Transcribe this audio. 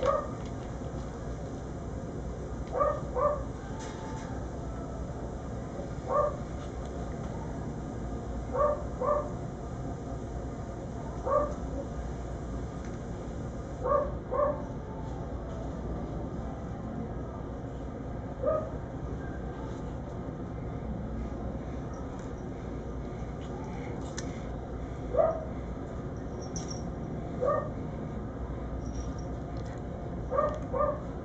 Thank you. Woo!